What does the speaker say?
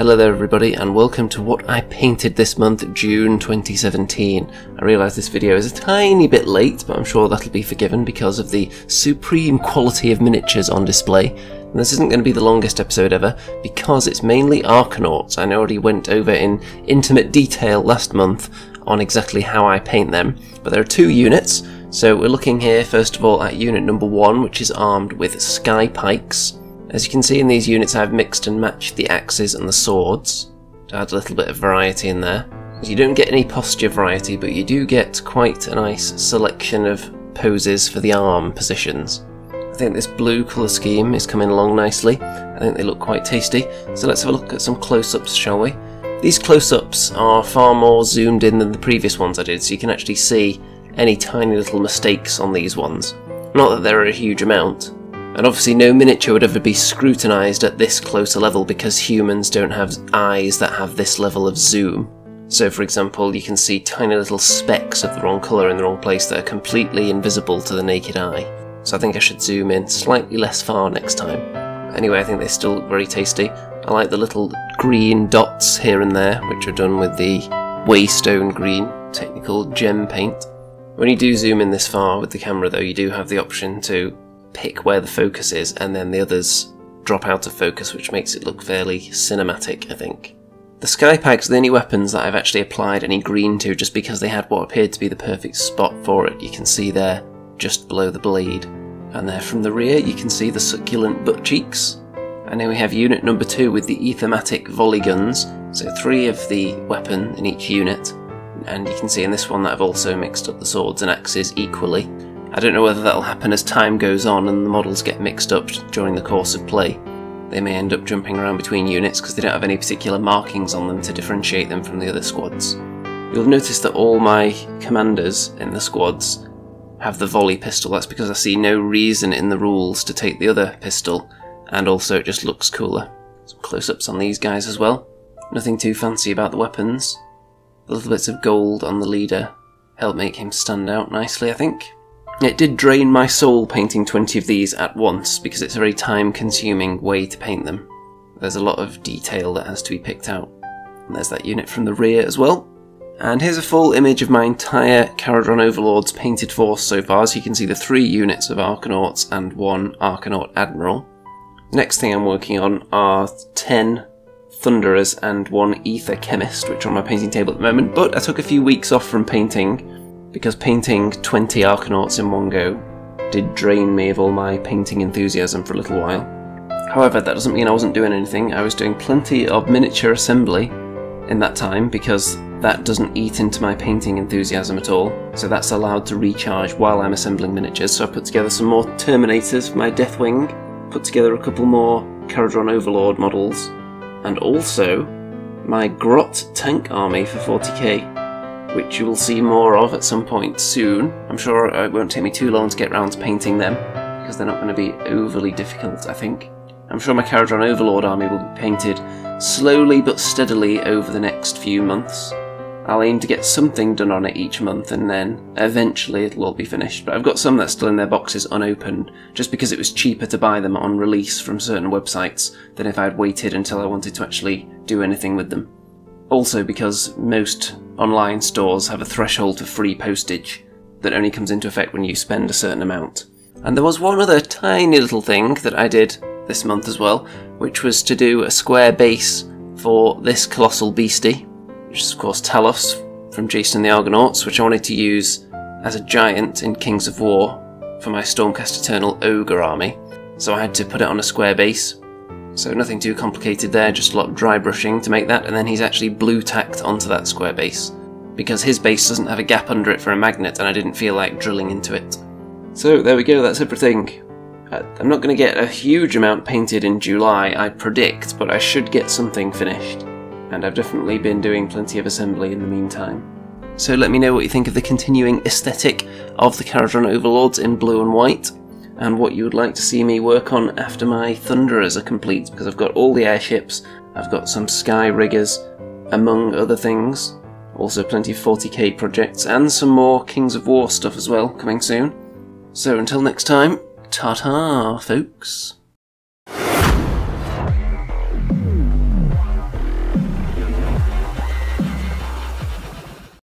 Hello there everybody and welcome to what I painted this month, June 2017. I realise this video is a tiny bit late, but I'm sure that'll be forgiven because of the supreme quality of miniatures on display. And this isn't going to be the longest episode ever, because it's mainly Arkanauts. I already went over in intimate detail last month on exactly how I paint them, but there are two units. So we're looking here first of all at unit number one, which is armed with sky pikes. As you can see in these units I've mixed and matched the axes and the swords to add a little bit of variety in there. You don't get any posture variety but you do get quite a nice selection of poses for the arm positions. I think this blue colour scheme is coming along nicely. I think they look quite tasty. So let's have a look at some close-ups shall we? These close-ups are far more zoomed in than the previous ones I did so you can actually see any tiny little mistakes on these ones. Not that there are a huge amount, and obviously no miniature would ever be scrutinised at this closer level because humans don't have eyes that have this level of zoom. So for example, you can see tiny little specks of the wrong colour in the wrong place that are completely invisible to the naked eye. So I think I should zoom in slightly less far next time. Anyway, I think they still look very tasty. I like the little green dots here and there, which are done with the Waystone green technical gem paint. When you do zoom in this far with the camera though, you do have the option to pick where the focus is and then the others drop out of focus which makes it look fairly cinematic I think. The Skypikes are the only weapons that I've actually applied any green to just because they had what appeared to be the perfect spot for it. You can see there just below the blade. And there from the rear you can see the succulent butt cheeks. And then we have unit number two with the Aethermatic volley guns, so three of the weapon in each unit. And you can see in this one that I've also mixed up the swords and axes equally. I don't know whether that'll happen as time goes on and the models get mixed up during the course of play. They may end up jumping around between units because they don't have any particular markings on them to differentiate them from the other squads. You'll notice that all my commanders in the squads have the volley pistol, that's because I see no reason in the rules to take the other pistol, and also it just looks cooler. Some close-ups on these guys as well. Nothing too fancy about the weapons. The little bits of gold on the leader help make him stand out nicely, I think. It did drain my soul painting 20 of these at once because it's a very time consuming way to paint them. There's a lot of detail that has to be picked out. And there's that unit from the rear as well. And here's a full image of my entire Kharadron Overlords painted force so far, so you can see the three units of Arkanauts and one Arkanaut Admiral. Next thing I'm working on are 10 Thunderers and one Aether-Khemist, which are on my painting table at the moment, but I took a few weeks off from painting because painting 20 Arkanauts in one go did drain me of all my painting enthusiasm for a little while. However, that doesn't mean I wasn't doing anything. I was doing plenty of miniature assembly in that time because that doesn't eat into my painting enthusiasm at all. So that's allowed to recharge while I'm assembling miniatures. So I put together some more Terminators for my Deathwing, put together a couple more Kharadron Overlord models, and also my Grot tank army for 40k which you will see more of at some point soon. I'm sure it won't take me too long to get round to painting them, because they're not going to be overly difficult, I think. I'm sure my Kharadron Overlord army will be painted slowly but steadily over the next few months. I'll aim to get something done on it each month and then eventually it'll all be finished. But I've got some that's still in their boxes unopened, just because it was cheaper to buy them on release from certain websites than if I'd waited until I wanted to actually do anything with them. Also because most online stores have a threshold for free postage that only comes into effect when you spend a certain amount. And there was one other tiny little thing that I did this month as well, which was to do a square base for this colossal beastie, which is of course Talos from Jason the Argonauts, which I wanted to use as a giant in Kings of War for my Stormcast Eternal Ogre army. So I had to put it on a square base, so nothing too complicated there, just a lot of dry brushing to make that, and then he's actually blue tacked onto that square base. Because his base doesn't have a gap under it for a magnet, and I didn't feel like drilling into it. So there we go, that's everything. Uh, I'm not going to get a huge amount painted in July, I predict, but I should get something finished. And I've definitely been doing plenty of assembly in the meantime. So let me know what you think of the continuing aesthetic of the Kharadron Overlords in blue and white and what you would like to see me work on after my Thunderers are complete, because I've got all the airships, I've got some Sky Riggers, among other things, also plenty of 40k projects, and some more Kings of War stuff as well, coming soon. So until next time, ta-ta, folks.